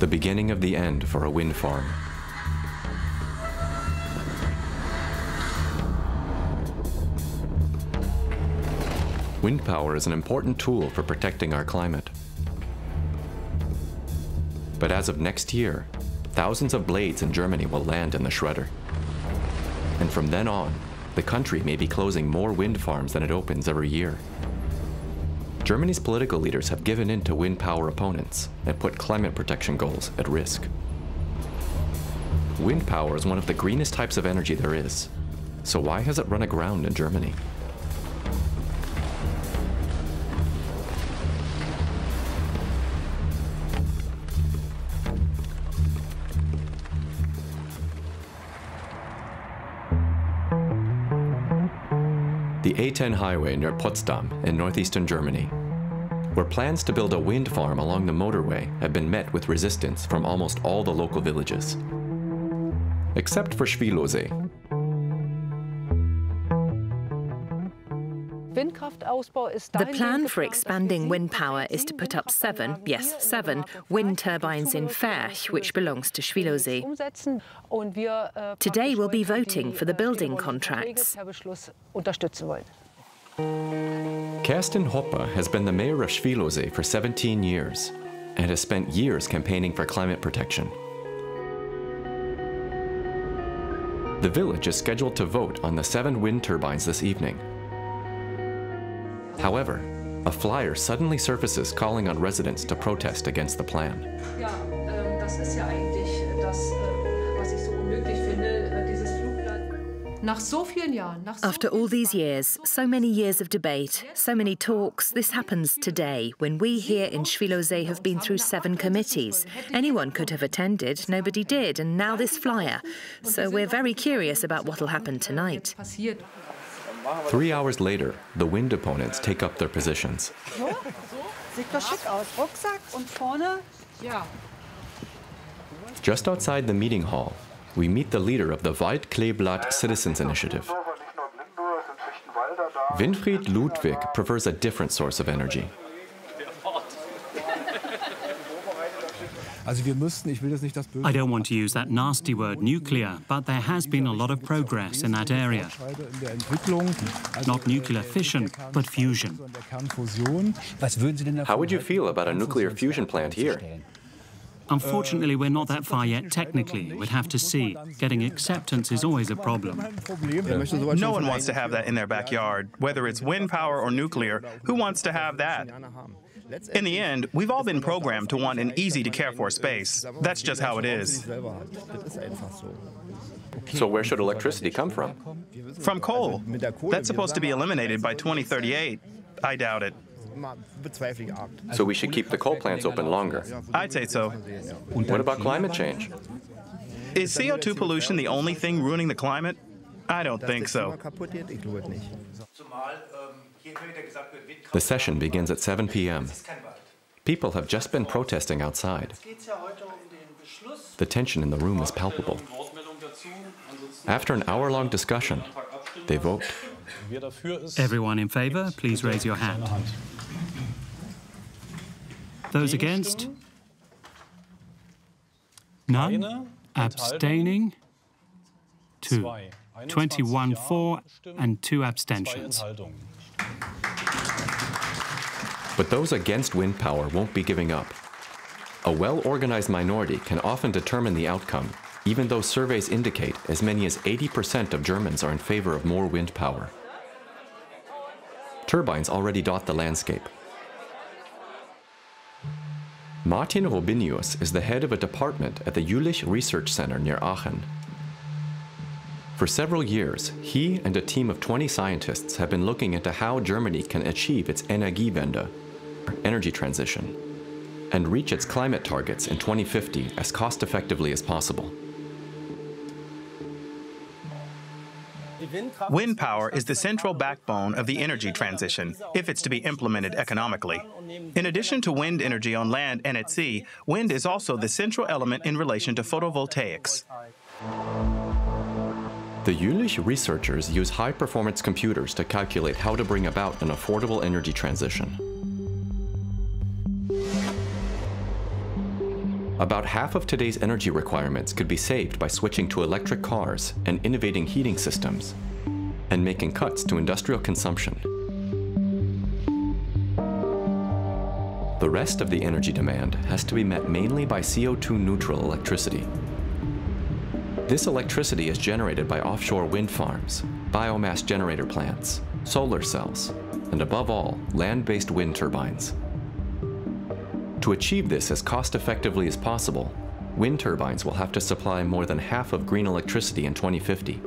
the beginning of the end for a wind farm. Wind power is an important tool for protecting our climate. But as of next year, thousands of blades in Germany will land in the shredder. And from then on, the country may be closing more wind farms than it opens every year. Germany's political leaders have given in to wind power opponents and put climate protection goals at risk. Wind power is one of the greenest types of energy there is. So why has it run aground in Germany? the A10 highway near Potsdam in northeastern Germany, where plans to build a wind farm along the motorway have been met with resistance from almost all the local villages. Except for Schwielowsee, The plan for expanding wind power is to put up seven, yes, seven, wind turbines in Ferch, which belongs to Schwielowsee. Today we'll be voting for the building contracts. Kerstin Hoppe has been the mayor of Schwielowsee for 17 years and has spent years campaigning for climate protection. The village is scheduled to vote on the seven wind turbines this evening. However, a flyer suddenly surfaces calling on residents to protest against the plan. After all these years, so many years of debate, so many talks, this happens today when we here in Schwielowsee have been through seven committees. Anyone could have attended, nobody did, and now this flyer. So we're very curious about what'll happen tonight. Three hours later, the wind opponents take up their positions. Just outside the meeting hall, we meet the leader of the Waldkleeblatt Citizens Initiative. Winfried Ludwig prefers a different source of energy. I don't want to use that nasty word nuclear, but there has been a lot of progress in that area. Not nuclear fission, but fusion. How would you feel about a nuclear fusion plant here? Unfortunately, we're not that far yet technically. We'd have to see. Getting acceptance is always a problem. No one wants to have that in their backyard. Whether it's wind power or nuclear, who wants to have that? In the end, we've all been programmed to want an easy to care for space. That's just how it is. So where should electricity come from? From coal. That's supposed to be eliminated by 2038. I doubt it. So we should keep the coal plants open longer. I'd say so. What about climate change? Is CO2 pollution the only thing ruining the climate? I don't think so. The session begins at 7 p.m. People have just been protesting outside. The tension in the room is palpable. After an hour long discussion, they vote. Everyone in favor, please raise your hand. Those against? None? Abstaining? Two. 21 for and two abstentions. But those against wind power won't be giving up. A well-organized minority can often determine the outcome, even though surveys indicate as many as 80% of Germans are in favor of more wind power. Turbines already dot the landscape. Martin Robinius is the head of a department at the Jülich Research Center near Aachen. For several years, he and a team of 20 scientists have been looking into how Germany can achieve its Energiewende, energy transition, and reach its climate targets in 2050 as cost effectively as possible. Wind power is the central backbone of the energy transition, if it's to be implemented economically. In addition to wind energy on land and at sea, wind is also the central element in relation to photovoltaics. The Jülich researchers use high-performance computers to calculate how to bring about an affordable energy transition. About half of today's energy requirements could be saved by switching to electric cars and innovating heating systems, and making cuts to industrial consumption. The rest of the energy demand has to be met mainly by CO2 neutral electricity. This electricity is generated by offshore wind farms, biomass generator plants, solar cells, and above all, land-based wind turbines. To achieve this as cost-effectively as possible, wind turbines will have to supply more than half of green electricity in 2050,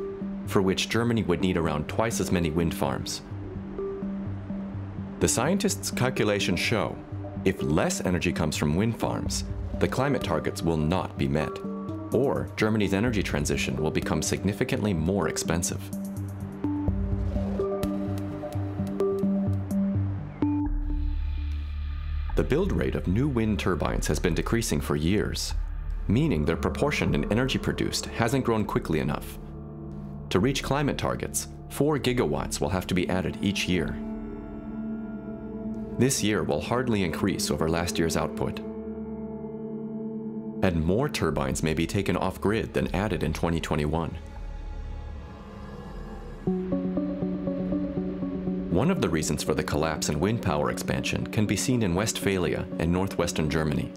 for which Germany would need around twice as many wind farms. The scientists' calculations show if less energy comes from wind farms, the climate targets will not be met, or Germany's energy transition will become significantly more expensive. The build rate of new wind turbines has been decreasing for years, meaning their proportion in energy produced hasn't grown quickly enough. To reach climate targets, 4 gigawatts will have to be added each year. This year will hardly increase over last year's output. And more turbines may be taken off grid than added in 2021. One of the reasons for the collapse in wind power expansion can be seen in Westphalia and northwestern Germany.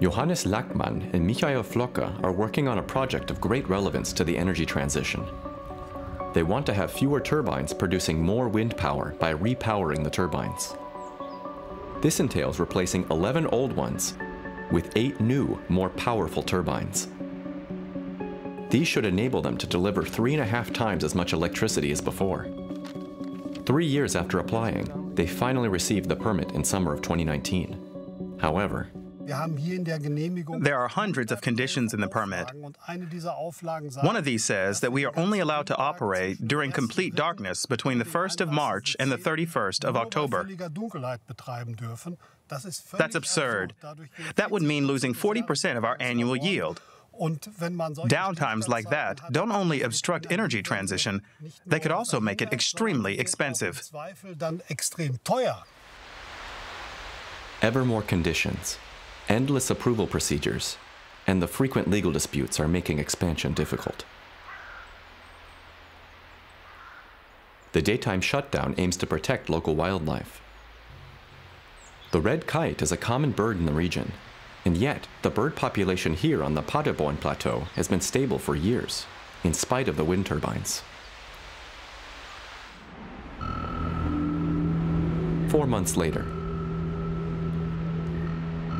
Johannes Lackmann and Michael Flocke are working on a project of great relevance to the energy transition. They want to have fewer turbines producing more wind power by repowering the turbines. This entails replacing 11 old ones with 8 new, more powerful turbines. These should enable them to deliver three and a half times as much electricity as before. Three years after applying, they finally received the permit in summer of 2019. However, there are hundreds of conditions in the permit. One of these says that we are only allowed to operate during complete darkness between the 1st of March and the 31st of October. That's absurd. That would mean losing 40% of our annual yield. Downtimes like that don't only obstruct energy transition, they could also make it extremely expensive. Ever more conditions, endless approval procedures, and the frequent legal disputes are making expansion difficult. The daytime shutdown aims to protect local wildlife. The red kite is a common bird in the region and yet, the bird population here on the Paderborn Plateau has been stable for years, in spite of the wind turbines. Four months later,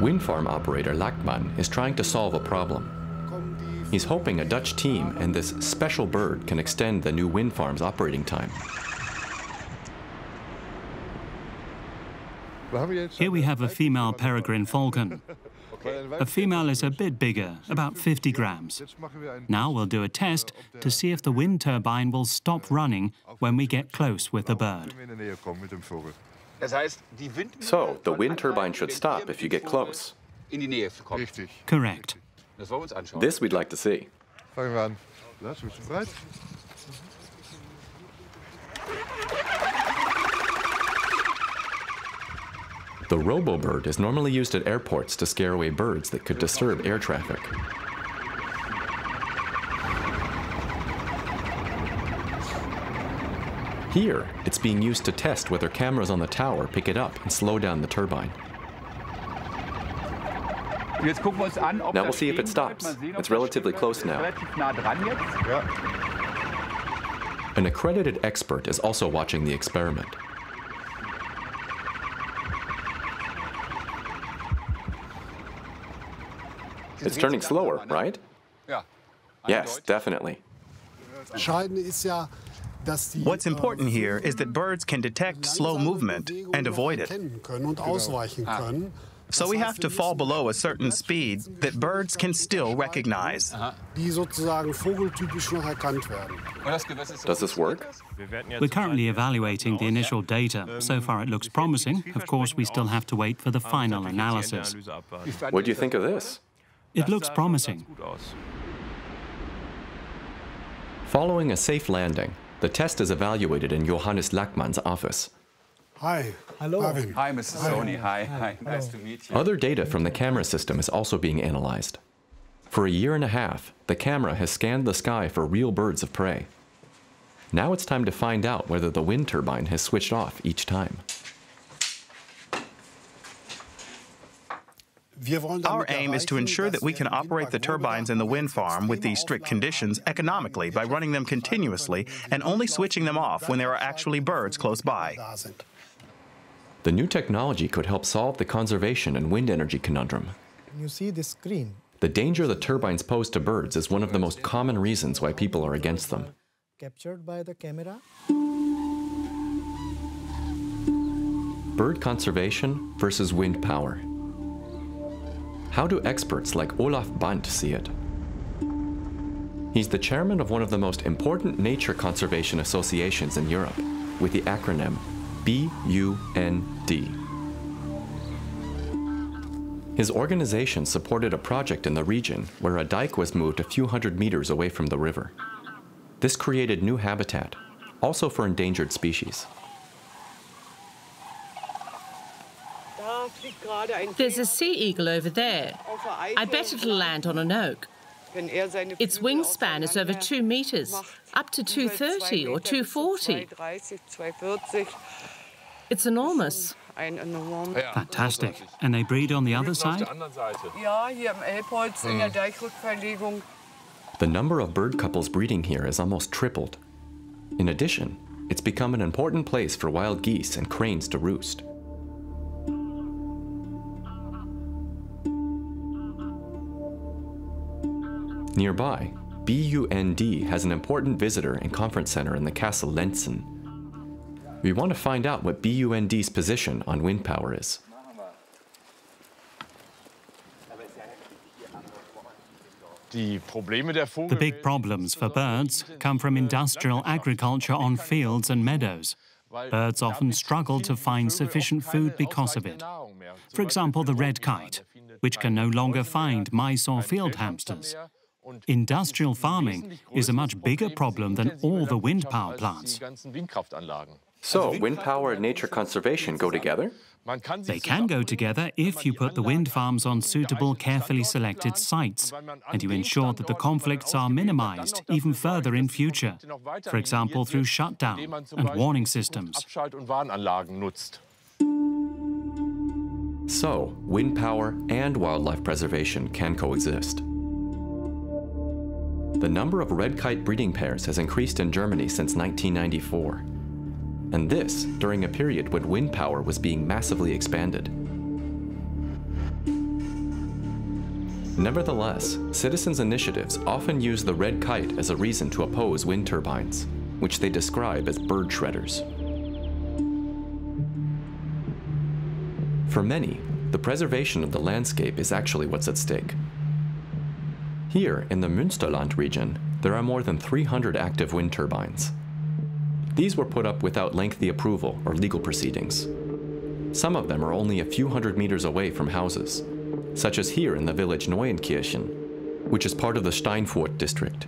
wind farm operator Lackmann is trying to solve a problem. He's hoping a Dutch team and this special bird can extend the new wind farm's operating time. Here we have a female peregrine falcon. A female is a bit bigger, about 50 grams. Now we'll do a test to see if the wind turbine will stop running when we get close with the bird. So, the wind turbine should stop if you get close. Correct. This we'd like to see. The RoboBird is normally used at airports to scare away birds that could disturb air traffic. Here, it's being used to test whether cameras on the tower pick it up and slow down the turbine. Now we'll see if it stops. It's relatively close now. An accredited expert is also watching the experiment. It's turning slower, right? Yes, definitely. What's important here is that birds can detect slow movement and avoid it. So we have to fall below a certain speed that birds can still recognize. Does this work? We're currently evaluating the initial data. So far it looks promising. Of course, we still have to wait for the final analysis. What do you think of this? It looks promising. Following a safe landing, the test is evaluated in Johannes Lackmann's office. Hi. Hello. Marvin. Hi, Mrs. Hi. Sony. Hi. Hi. Nice to meet you. Other data from the camera system is also being analyzed. For a year and a half, the camera has scanned the sky for real birds of prey. Now it's time to find out whether the wind turbine has switched off each time. Our aim is to ensure that we can operate the turbines in the wind farm with these strict conditions economically by running them continuously and only switching them off when there are actually birds close by. The new technology could help solve the conservation and wind energy conundrum. You see the screen. The danger the turbines pose to birds is one of the most common reasons why people are against them. Captured by the camera. Bird conservation versus wind power. How do experts like Olaf Bandt see it? He's the chairman of one of the most important nature conservation associations in Europe, with the acronym BUND. His organization supported a project in the region where a dike was moved a few hundred meters away from the river. This created new habitat, also for endangered species. There's a sea eagle over there. I bet it'll land on an oak. Its wingspan is over two meters, up to 230 or 240. It's enormous. Fantastic. And they breed on the other side? The number of bird couples breeding here has almost tripled. In addition, it's become an important place for wild geese and cranes to roost. Nearby, BUND has an important visitor and conference center in the Castle Lenzen. We want to find out what BUND's position on wind power is. The big problems for birds come from industrial agriculture on fields and meadows. Birds often struggle to find sufficient food because of it. For example, the red kite, which can no longer find mice or field hamsters. Industrial farming is a much bigger problem than all the wind power plants. So, wind power and nature conservation go together? They can go together if you put the wind farms on suitable, carefully selected sites, and you ensure that the conflicts are minimized even further in future, for example through shutdown and warning systems. So, wind power and wildlife preservation can coexist. The number of red kite breeding pairs has increased in Germany since 1994. And this during a period when wind power was being massively expanded. Nevertheless, citizens' initiatives often use the red kite as a reason to oppose wind turbines, which they describe as bird shredders. For many, the preservation of the landscape is actually what's at stake. Here, in the Münsterland region, there are more than 300 active wind turbines. These were put up without lengthy approval or legal proceedings. Some of them are only a few hundred meters away from houses, such as here in the village Neuenkirchen, which is part of the Steinfurt district.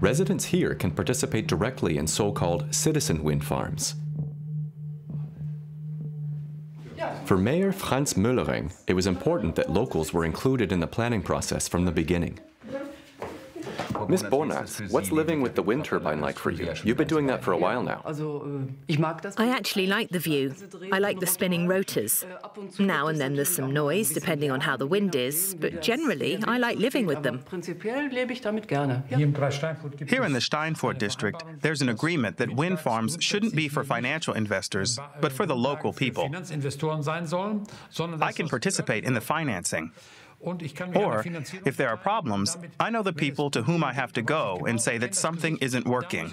Residents here can participate directly in so-called citizen wind farms, For Mayor Franz Müllering, it was important that locals were included in the planning process from the beginning. Miss Bonatz, what's living with the wind turbine like for you? You've been doing that for a while now. I actually like the view. I like the spinning rotors. Now and then there's some noise, depending on how the wind is, but generally I like living with them. Here in the Steinfurt district, there's an agreement that wind farms shouldn't be for financial investors, but for the local people. I can participate in the financing. Or, if there are problems, I know the people to whom I have to go and say that something isn't working.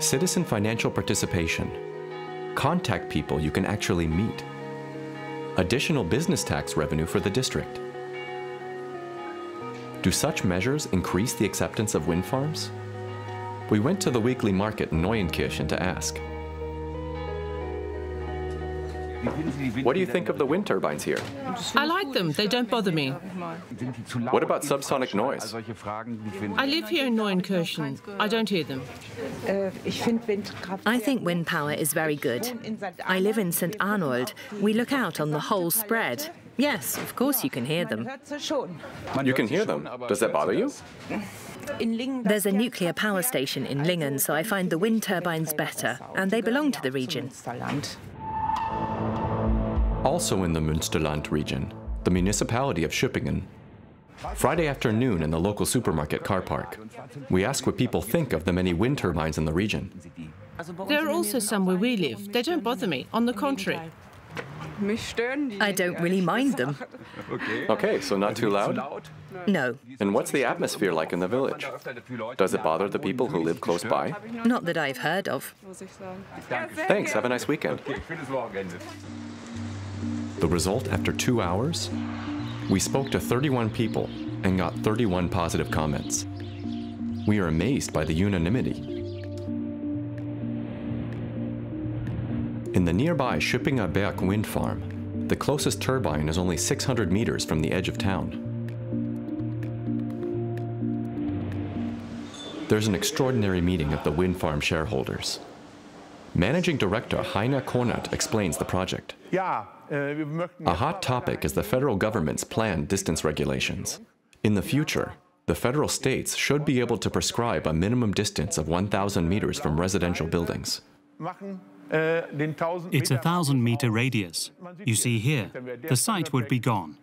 Citizen financial participation. Contact people you can actually meet. Additional business tax revenue for the district. Do such measures increase the acceptance of wind farms? We went to the weekly market in Neuenkirchen to ask. What do you think of the wind turbines here? I like them. They don't bother me. What about subsonic noise? I live here in Neuenkirchen. I don't hear them. I think wind power is very good. I live in St. Arnold. We look out on the whole spread. Yes, of course you can hear them. You can hear them. Does that bother you? There's a nuclear power station in Lingen, so I find the wind turbines better, and they belong to the region. Also in the Münsterland region, the municipality of Schöppingen. Friday afternoon in the local supermarket car park, we ask what people think of the many wind turbines in the region. There are also some where we live. They don't bother me. On the contrary. I don't really mind them. Okay, so not too loud? No. And what's the atmosphere like in the village? Does it bother the people who live close by? Not that I've heard of. Thanks, have a nice weekend. The result after two hours? We spoke to 31 people and got 31 positive comments. We are amazed by the unanimity. In the nearby Schöppinger Berg wind farm, the closest turbine is only 600 meters from the edge of town. There's an extraordinary meeting of the wind farm shareholders. Managing Director Heiner Konert explains the project. A hot topic is the federal government's planned distance regulations. In the future, the federal states should be able to prescribe a minimum distance of 1,000 meters from residential buildings. It's a thousand meter radius. You see here, the site would be gone.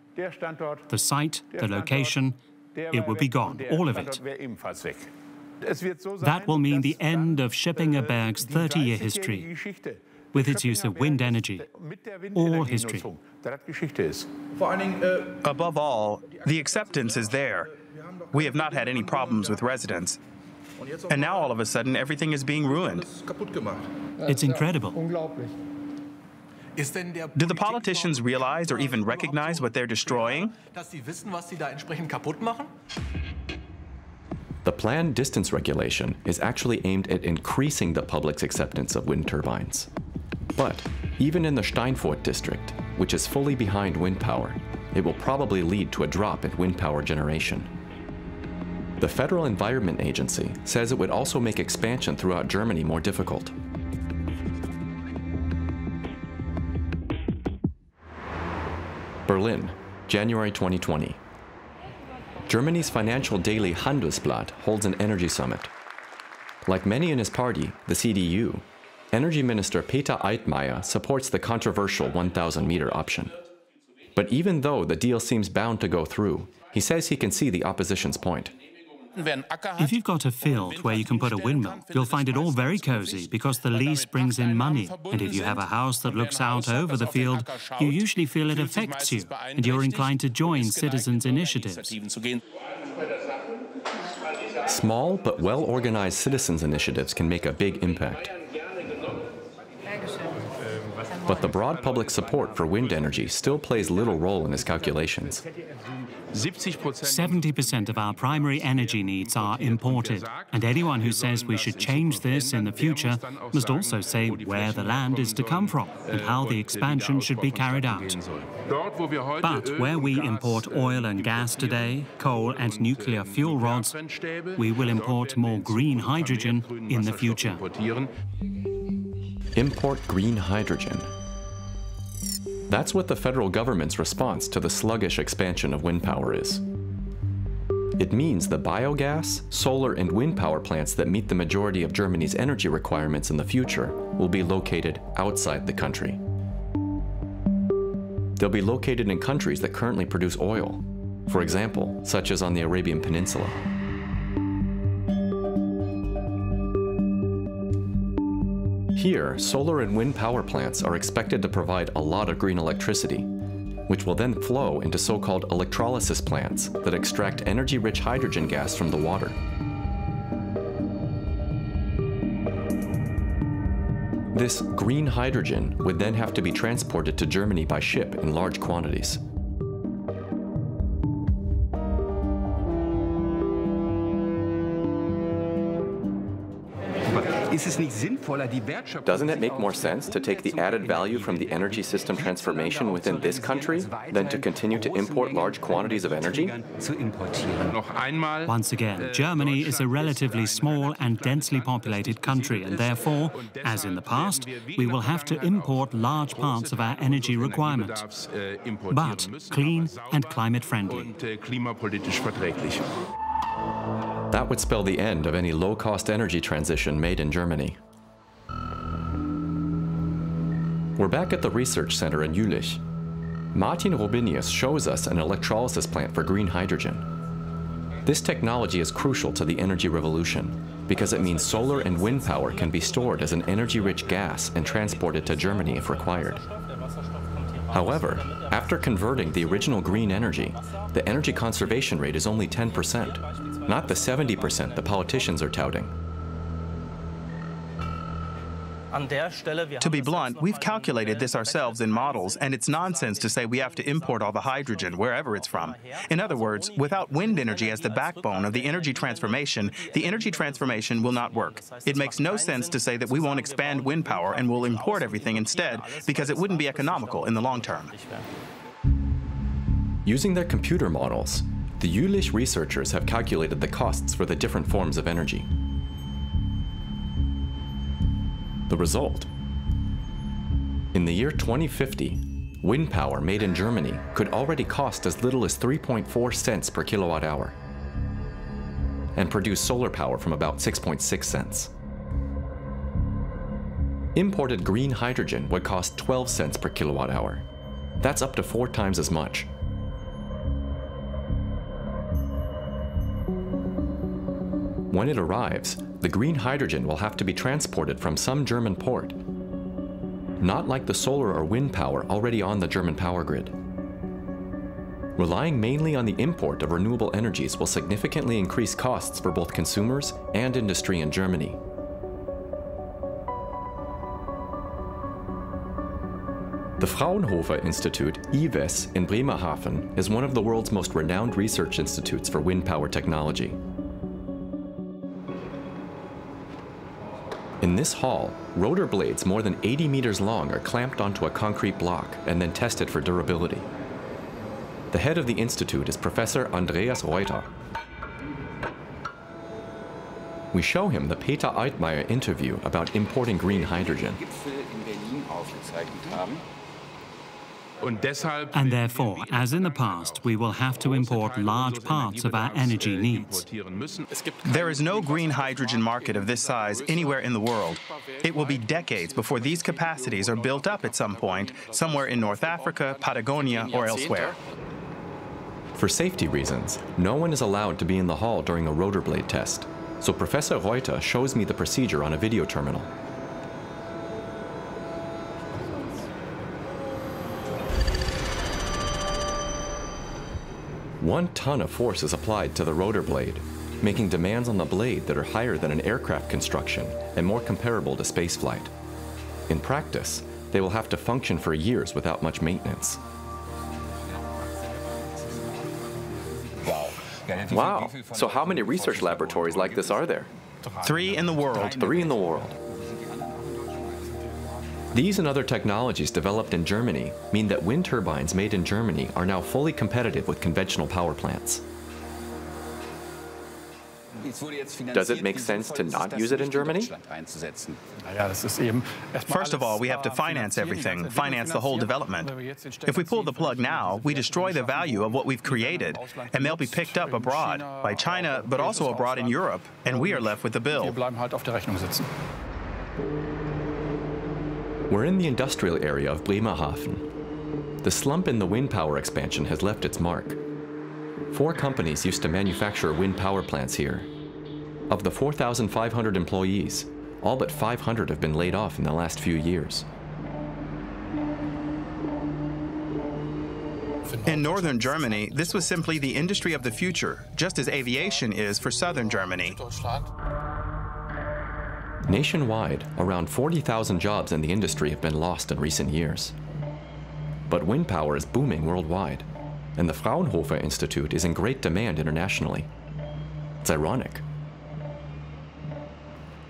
The site, the location, it would be gone, all of it. That will mean the end of Schöppinger Berg's 30-year history, with its use of wind energy. All history. Uh, above all, the acceptance is there. We have not had any problems with residents. And now all of a sudden, everything is being ruined. It's incredible. Do the politicians realize or even recognize what they're destroying? The planned distance regulation is actually aimed at increasing the public's acceptance of wind turbines. But even in the Steinfurt district, which is fully behind wind power, it will probably lead to a drop in wind power generation. The Federal Environment Agency says it would also make expansion throughout Germany more difficult. Berlin, January 2020. Germany's financial daily Handelsblatt holds an energy summit. Like many in his party, the CDU, Energy Minister Peter Altmaier supports the controversial 1,000 meter option. But even though the deal seems bound to go through, he says he can see the opposition's point. If you've got a field where you can put a windmill, you'll find it all very cozy because the lease brings in money. And if you have a house that looks out over the field, you usually feel it affects you and you're inclined to join citizens' initiatives. Small but well organized citizens' initiatives can make a big impact. But the broad public support for wind energy still plays little role in his calculations. 70% of our primary energy needs are imported, and anyone who says we should change this in the future must also say where the land is to come from and how the expansion should be carried out. But where we import oil and gas today, coal and nuclear fuel rods, we will import more green hydrogen in the future. Import green hydrogen. That's what the federal government's response to the sluggish expansion of wind power is. It means the biogas, solar, and wind power plants that meet the majority of Germany's energy requirements in the future will be located outside the country. They'll be located in countries that currently produce oil, for example, such as on the Arabian Peninsula. Here, solar and wind power plants are expected to provide a lot of green electricity, which will then flow into so-called electrolysis plants that extract energy-rich hydrogen gas from the water. This green hydrogen would then have to be transported to Germany by ship in large quantities. Doesn't it make more sense to take the added value from the energy system transformation within this country than to continue to import large quantities of energy? Once again, Germany is a relatively small and densely populated country, and therefore, as in the past, we will have to import large parts of our energy requirement, but clean and climate friendly. That would spell the end of any low-cost energy transition made in Germany. We're back at the research center in Jülich. Martin Robinius shows us an electrolysis plant for green hydrogen. This technology is crucial to the energy revolution because it means solar and wind power can be stored as an energy-rich gas and transported to Germany if required. However, after converting the original green energy, the energy conservation rate is only 10%, not the 70% the politicians are touting. To be blunt, we've calculated this ourselves in models, and it's nonsense to say we have to import all the hydrogen, wherever it's from. In other words, without wind energy as the backbone of the energy transformation, the energy transformation will not work. It makes no sense to say that we won't expand wind power and will import everything instead, because it wouldn't be economical in the long term. Using their computer models, the Jülich researchers have calculated the costs for the different forms of energy. The result? In the year 2050, wind power made in Germany could already cost as little as 3.4 cents per kilowatt hour and produce solar power from about 6.6 .6 cents. Imported green hydrogen would cost 12 cents per kilowatt hour. That's up to four times as much. When it arrives, the green hydrogen will have to be transported from some German port. Not like the solar or wind power already on the German power grid. Relying mainly on the import of renewable energies will significantly increase costs for both consumers and industry in Germany. The Fraunhofer Institute, IWES, in Bremerhaven is one of the world's most renowned research institutes for wind power technology. In this hall, rotor blades more than 80 meters long are clamped onto a concrete block and then tested for durability. The head of the institute is Professor Andreas Reuter. We show him the Peter Altmaier interview about importing green hydrogen. And therefore, as in the past, we will have to import large parts of our energy needs. There is no green hydrogen market of this size anywhere in the world. It will be decades before these capacities are built up at some point, somewhere in North Africa, Patagonia, or elsewhere. For safety reasons, no one is allowed to be in the hall during a rotor blade test. So Professor Reuter shows me the procedure on a video terminal. One ton of force is applied to the rotor blade, making demands on the blade that are higher than an aircraft construction and more comparable to spaceflight. In practice, they will have to function for years without much maintenance. Wow. So how many research laboratories like this are there? Three in the world. Three in the world. These and other technologies developed in Germany mean that wind turbines made in Germany are now fully competitive with conventional power plants. Does it make sense to not use it in Germany? First of all, we have to finance everything, finance the whole development. If we pull the plug now, we destroy the value of what we've created, and they'll be picked up abroad, by China, but also abroad in Europe, and we are left with the bill. We're in the industrial area of Bremerhaven. The slump in the wind power expansion has left its mark. Four companies used to manufacture wind power plants here. Of the 4,500 employees, all but 500 have been laid off in the last few years. In northern Germany, this was simply the industry of the future, just as aviation is for southern Germany. Nationwide, around 40,000 jobs in the industry have been lost in recent years. But wind power is booming worldwide, and the Fraunhofer Institute is in great demand internationally. It's ironic.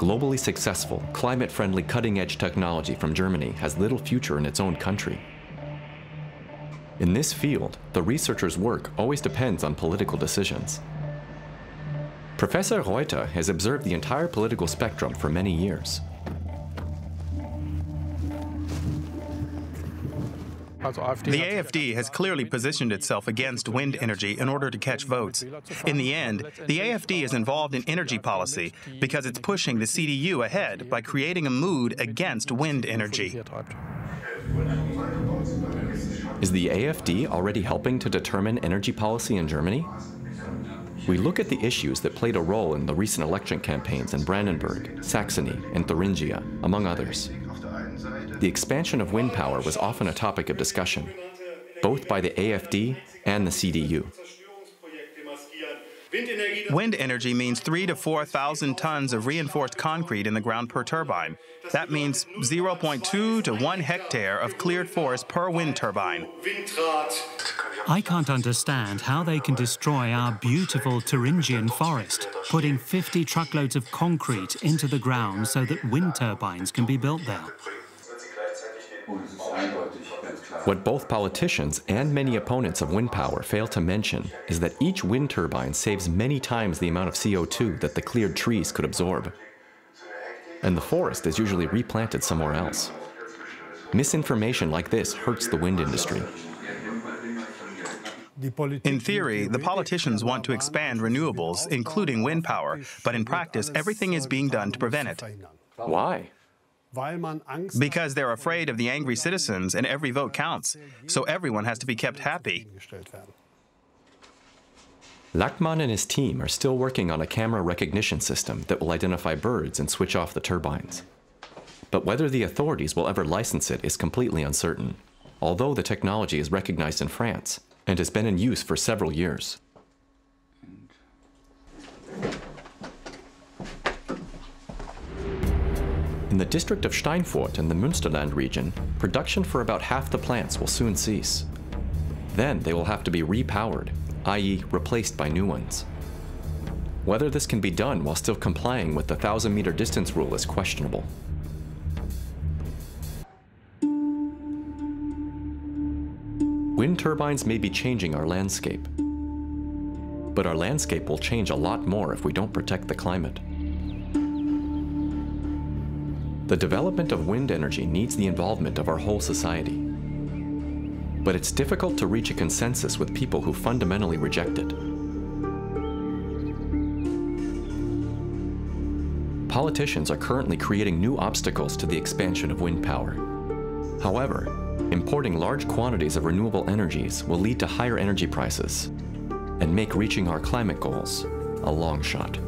globally successful, climate-friendly cutting-edge technology from Germany has little future in its own country. In this field, the researcher's work always depends on political decisions. Professor Reuter has observed the entire political spectrum for many years. The AFD has clearly positioned itself against wind energy in order to catch votes. In the end, the AFD is involved in energy policy because it's pushing the CDU ahead by creating a mood against wind energy. Is the AFD already helping to determine energy policy in Germany? We look at the issues that played a role in the recent election campaigns in Brandenburg, Saxony, and Thuringia, among others. The expansion of wind power was often a topic of discussion, both by the AFD and the CDU. Wind energy means three to 4,000 tons of reinforced concrete in the ground per turbine. That means 0.2 to 1 hectare of cleared forest per wind turbine. I can't understand how they can destroy our beautiful Thuringian forest, putting 50 truckloads of concrete into the ground so that wind turbines can be built there. What both politicians and many opponents of wind power fail to mention is that each wind turbine saves many times the amount of CO2 that the cleared trees could absorb. And the forest is usually replanted somewhere else. Misinformation like this hurts the wind industry. In theory, the politicians want to expand renewables, including wind power, but in practice, everything is being done to prevent it. Why? Because they're afraid of the angry citizens and every vote counts, so everyone has to be kept happy. Lackmann and his team are still working on a camera recognition system that will identify birds and switch off the turbines. But whether the authorities will ever license it is completely uncertain, although the technology is recognized in France and has been in use for several years. In the district of Steinfurt in the Münsterland region, production for about half the plants will soon cease. Then they will have to be repowered, i.e. replaced by new ones. Whether this can be done while still complying with the 1,000 meter distance rule is questionable. Wind turbines may be changing our landscape. But our landscape will change a lot more if we don't protect the climate. The development of wind energy needs the involvement of our whole society. But it's difficult to reach a consensus with people who fundamentally reject it. Politicians are currently creating new obstacles to the expansion of wind power. However, importing large quantities of renewable energies will lead to higher energy prices and make reaching our climate goals a long shot.